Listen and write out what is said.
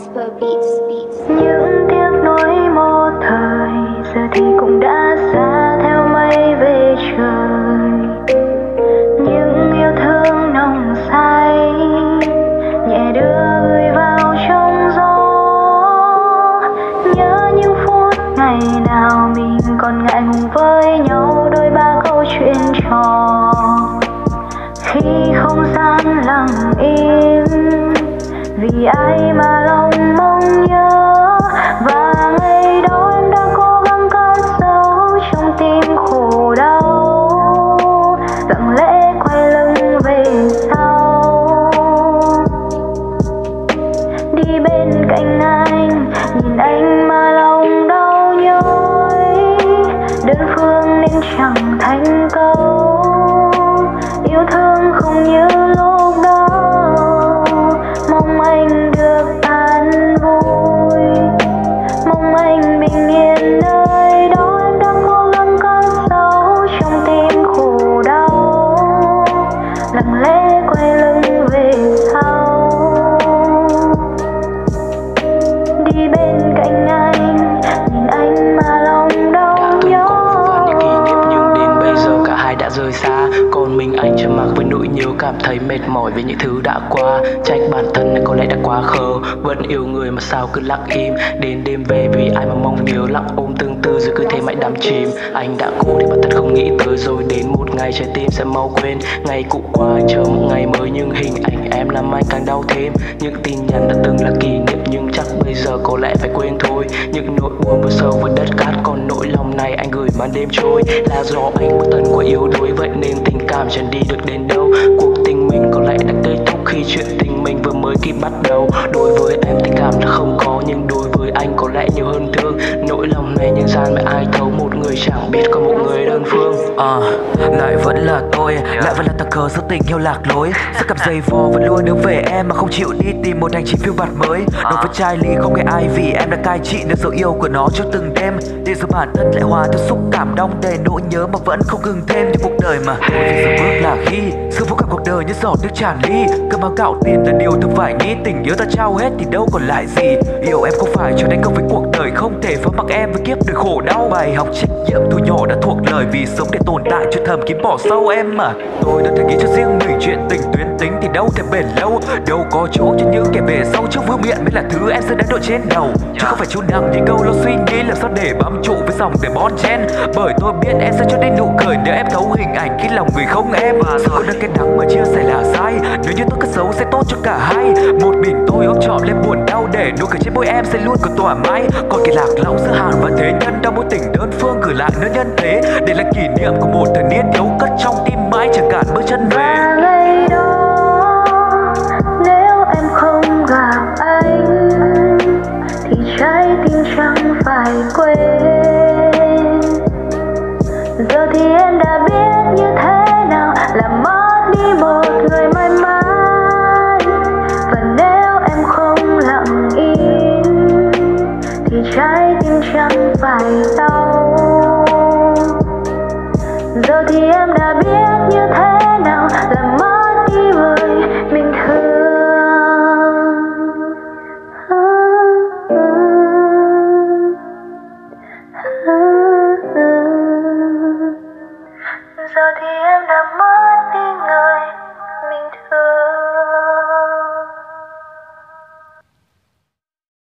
Casper Beats. Beats những tiếc nuối một thời, giờ thì cũng đã xa theo mây về trời. Những yêu thương nồng say, nhẹ đưa gửi vào trong gió. Nhớ những phút ngày nào mình còn ngại ngùng với nhau, đôi ba câu chuyện trò. Khi không gian lặng im vì ai mà lòng mong nhớ? Và ngày đó em đã cố gắng cất giấu trong tim khổ đau. Lặng lẽ quay lưng về sau. Đi bên cạnh anh, nhìn anh mà lòng đau nhói. Đơn phương nên chẳng thành câu yêu thương không như đã rời xa. Còn mình, anh trầm mặc với nỗi nhớ, cảm thấy mệt mỏi với những thứ đã qua. Trách bản thân này có lẽ đã quá khờ, vẫn yêu người mà sao cứ lặng im. Đến đêm về, vì ai mà mong nhớ, lặng ôm tương tư rồi cứ thế mãi đắm chìm. Anh đã cố để bản thân không nghĩ tới, rồi đến một ngày trái tim sẽ mau quên. Ngày cũ qua, chờ một ngày mới, nhưng hình ảnh em làm anh càng đau thêm. Những tin nhắn đã từng là kỷ niệm, nhưng chắc bây giờ có lẽ phải quên thôi. Những nỗi buồn vừa sâu vào đất cát màn đêm trôi, là do anh một tần quá yếu đuối. Vậy nên tình cảm chẳng đi được đến đâu. Cuộc tình mình có lẽ đã kết thúc khi chuyện tình mình vừa mới kịp bắt đầu. Đối với em tình cảm là không có, nhưng đối với anh có lẽ nhiều hơn thương. Nỗi lòng này nhân gian mà ai thấu, một người chẳng biết có một uh, lại vẫn là tôi Lại vẫn là thằng cờ giữa tình yêu lạc lối. Sức cặp dây vò vẫn luôn hướng về em Mà không chịu đi tìm một hành trình phiêu bạt mới. Đối với trai ly không nghe ai vì em đã cai trị được dấu yêu của nó cho từng đêm. Để rồi bản thân lại hòa theo xúc cảm đong đầy nỗi nhớ mà vẫn không ngừng thêm cho cuộc đời mà. Vì bước là khi sự vô cảm đời như giọt nước tràn ly Cơm áo gạo tiền là điều thường phải, nghĩ Tình yêu ta trao hết thì đâu còn lại gì. Yêu em không phải cho đến công với cuộc đời, Không thể phó mặc em với kiếp đời khổ đau. Bài học trách nhiệm thu nhỏ đã thuộc lời Vì sống để tồn tại cho thầm kín bỏ sâu em mà. Tôi đã từng nghĩ cho riêng mình chuyện tình tuyến đâu thể bền lâu. Đâu có chỗ cho những kẻ về sau trước vương miệng mới là thứ em sẽ đánh đội trên đầu. Chứ không phải chú nằm những câu lo suy nghĩ làm sao để bám trụ với dòng để bon chen. Bởi tôi biết em sẽ cho đến nụ cười nếu em thấu hình ảnh khi lòng người không em. Sao có được cái đắng mà chia sẻ là sai. Nếu như tôi cất xấu sẽ tốt cho cả hai. Một mình tôi ôm trọn lên buồn đau để nụ cười trên môi em sẽ luôn còn tỏa mãi. Còn cái lạc lõng giữa hàng và thế nhân đau mối tình đơn phương gửi lại nơi nhân thế. Để là kỷ niệm của một thời niên thiếu cất trong tim mãi. Chẳng cản bước chân về. Giờ thì em đã biết như thế nào là mất đi một người mãi mãi. Và nếu em không lặng im, thì trái tim chẳng phải đau. Giờ thì em đã biết như thế nào thì em đã mất đi người.